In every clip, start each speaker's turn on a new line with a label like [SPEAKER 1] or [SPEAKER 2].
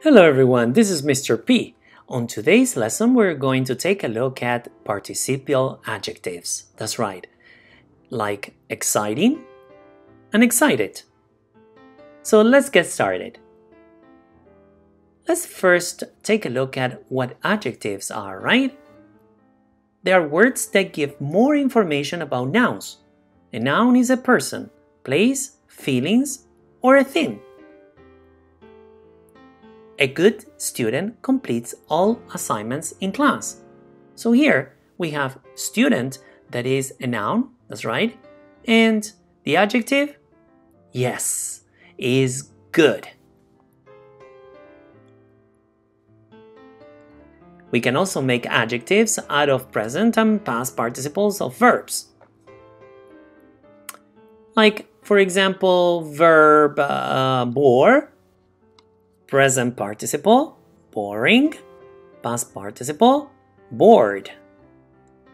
[SPEAKER 1] Hello everyone, this is Mr. P. On today's lesson, we're going to take a look at participial adjectives. That's right, like exciting and excited. So let's get started. Let's first take a look at what adjectives are, right? They are words that give more information about nouns. A noun is a person, place, feelings, or a thing. A good student completes all assignments in class. So here we have student that is a noun, that's right. And the adjective, yes, is good. We can also make adjectives out of present and past participles of verbs. Like, for example, verb uh, bore present participle, boring, past participle, bored,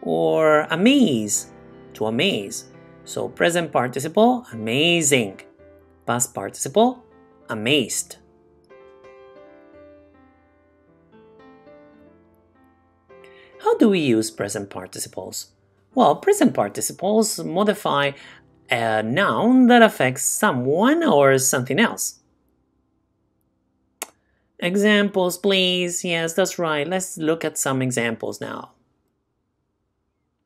[SPEAKER 1] or amaze, to amaze. So present participle, amazing, past participle, amazed. How do we use present participles? Well, present participles modify a noun that affects someone or something else. Examples, please. Yes, that's right. Let's look at some examples now.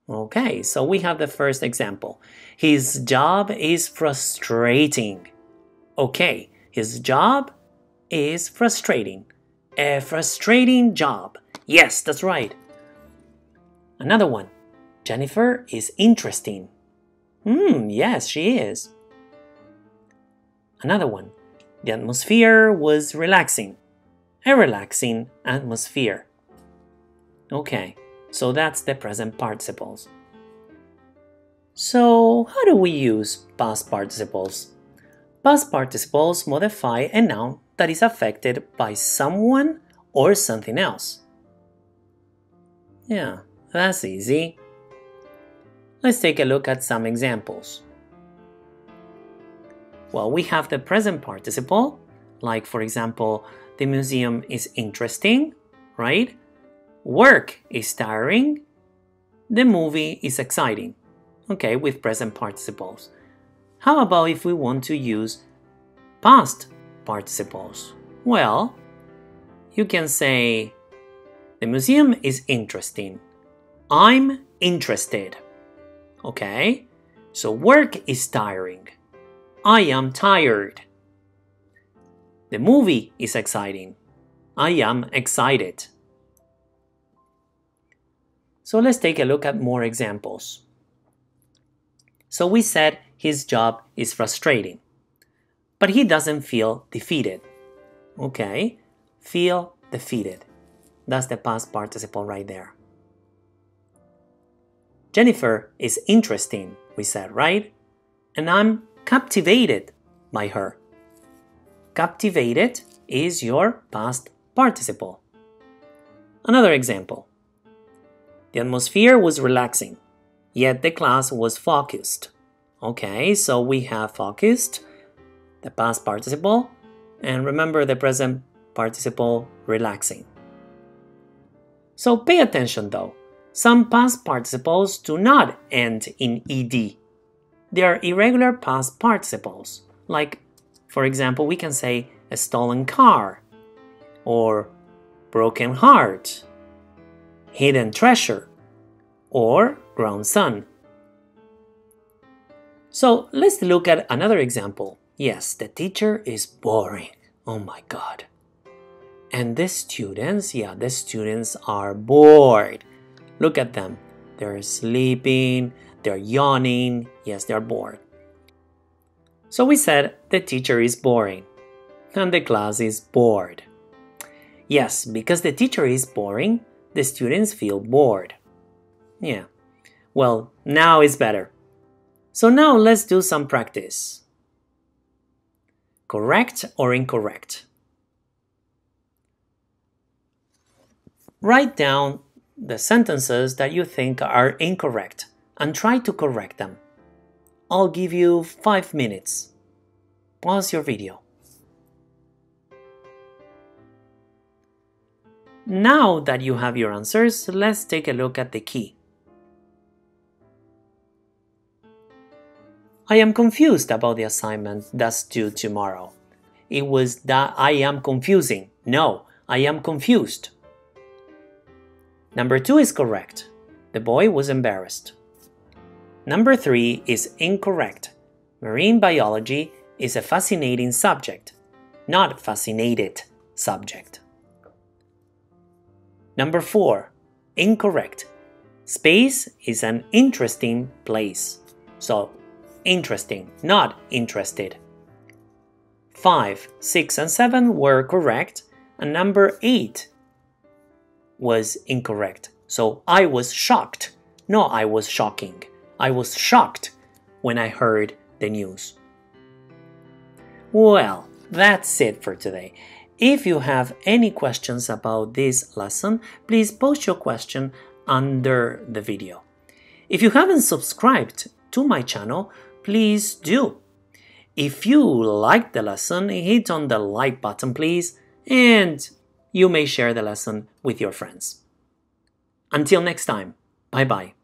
[SPEAKER 1] Okay, so we have the first example. His job is frustrating. Okay, his job is frustrating. A frustrating job. Yes, that's right. Another one. Jennifer is interesting. Hmm, yes, she is. Another one. The atmosphere was relaxing a relaxing atmosphere. Okay, so that's the present participles. So, how do we use past participles? Past participles modify a noun that is affected by someone or something else. Yeah, that's easy. Let's take a look at some examples. Well, we have the present participle, like for example, the museum is interesting, right? Work is tiring. The movie is exciting. Okay, with present participles. How about if we want to use past participles? Well, you can say, The museum is interesting. I'm interested. Okay, so work is tiring. I am tired. The movie is exciting. I am excited. So let's take a look at more examples. So we said his job is frustrating, but he doesn't feel defeated. Okay, feel defeated. That's the past participle right there. Jennifer is interesting, we said, right? And I'm captivated by her. Captivated is your past participle. Another example. The atmosphere was relaxing, yet the class was focused. Okay, so we have focused, the past participle, and remember the present participle relaxing. So pay attention though. Some past participles do not end in ed. They are irregular past participles, like for example, we can say a stolen car, or broken heart, hidden treasure, or grown son. So let's look at another example. Yes, the teacher is boring. Oh my god. And the students, yeah, the students are bored. Look at them. They're sleeping, they're yawning. Yes, they're bored. So we said the teacher is boring and the class is bored. Yes, because the teacher is boring, the students feel bored. Yeah, well, now it's better. So now let's do some practice. Correct or incorrect? Write down the sentences that you think are incorrect and try to correct them. I'll give you 5 minutes. Pause your video. Now that you have your answers, let's take a look at the key. I am confused about the assignment that's due tomorrow. It was that I am confusing. No, I am confused. Number two is correct. The boy was embarrassed. Number three is incorrect. Marine biology is a fascinating subject, not fascinated subject. Number four, incorrect. Space is an interesting place. So, interesting, not interested. 5, 6, and 7 were correct, and number 8 was incorrect. So I was shocked. No, I was shocking. I was shocked when I heard the news. Well, that's it for today. If you have any questions about this lesson, please post your question under the video. If you haven't subscribed to my channel, please do. If you liked the lesson, hit on the like button please, and you may share the lesson with your friends. Until next time, bye bye.